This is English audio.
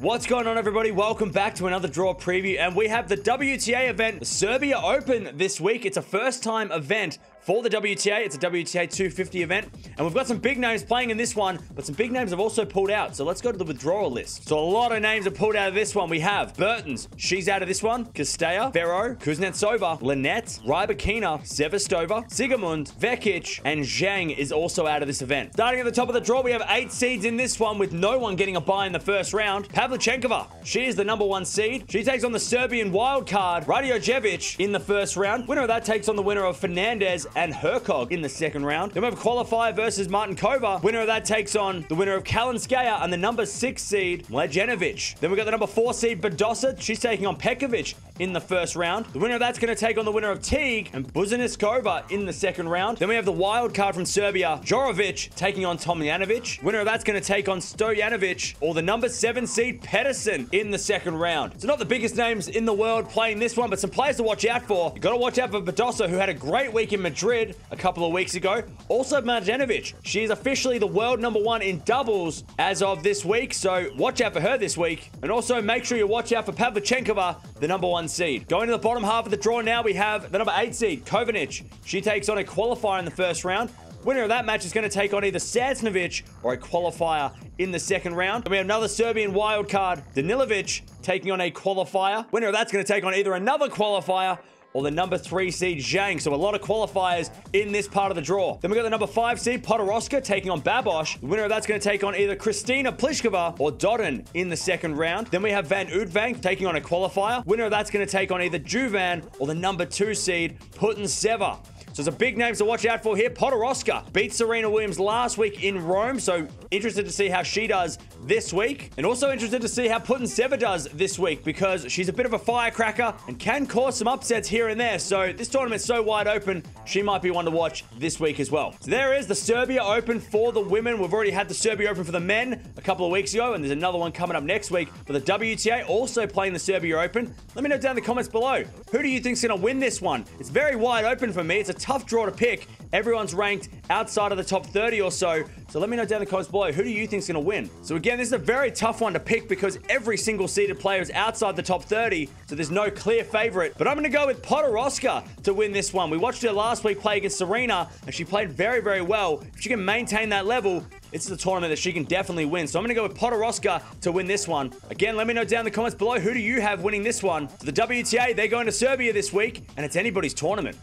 What's going on, everybody? Welcome back to another draw preview. And we have the WTA event, Serbia Open, this week. It's a first time event for the WTA. It's a WTA 250 event. And we've got some big names playing in this one, but some big names have also pulled out. So let's go to the withdrawal list. So a lot of names have pulled out of this one. We have Bertens, She's out of this one. Kostyuk, Ferro, Kuznetsova, Linette, Rybakina, Sevastova, Siegemund, Vekic, and Zhang is also out of this event. Starting at the top of the draw, we have eight seeds in this one with no one getting a bye in the first round. Pavlyuchenkova, she is the number one seed. She takes on the Serbian wild card, Radivojevic, in the first round. Winner of that takes on the winner of Fernandez and Hercog in the second round. Then we have qualifier versus Martincova. Winner of that takes on the winner of Kalinskaya and the number six seed, Mladenovic. Then we got the number four seed, Badosa. She's taking on Pekovic in the first round. The winner of that's going to take on the winner of Teague and Buzaniskova in the second round. Then we have the wild card from Serbia, Jorovic, taking on Tomljanovic. Winner of that's going to take on Stojanovic or the number seven seed, Peterson, in the second round. So not the biggest names in the world playing this one, but some players to watch out for. You got to watch out for Badosa, who had a great week in Madrid a couple of weeks ago. Also, Marjanovic. is officially the world number one in doubles as of this week, so watch out for her this week. And also make sure you watch out for Pavlyuchenkova, the number one seed. Going to the bottom half of the draw now, we have the number eight seed, Kovinic. She takes on a qualifier in the first round. Winner of that match is going to take on either Sasnovich or a qualifier in the second round. And we have another Serbian wildcard, Danilovic, taking on a qualifier. Winner of that's going to take on either another qualifier or the number three seed Zhang. So a lot of qualifiers in this part of the draw. Then we got the number five seed Podoroska taking on Babos. The winner of that's going to take on either Kristina Pliskova or Dodin in the second round. Then we have Van Uytvanck taking on a qualifier. Winner of that's going to take on either Juvan or the number two seed Putintseva. So some big names to watch out for here. Podoroska beat Serena Williams last week in Rome. So interested to see how she does this week. And also interested to see how Putintseva does this week because she's a bit of a firecracker and can cause some upsets here and there. So this tournament's so wide open, she might be one to watch this week as well. So there is the Serbia Open for the women. We've already had the Serbia Open for the men a couple of weeks ago, and there's another one coming up next week for the WTA, also playing the Serbia Open. Let me know down in the comments below. Who do you think's going to win this one? It's very wide open for me. It's a tough draw to pick. Everyone's ranked outside of the top 30 or so. So let me know down in the comments below, who do you think's going to win? So again, this is a very tough one to pick because every single seeded player is outside the top 30, so there's no clear favorite. But I'm going to go with Podoroska to win this one. We watched her last week play against Serena, and she played very, very well. If she can maintain that level, this is a tournament that she can definitely win. So I'm going to go with Podoroska to win this one. Again, let me know down in the comments below, who do you have winning this one? For the WTA, they're going to Serbia this week, and it's anybody's tournament.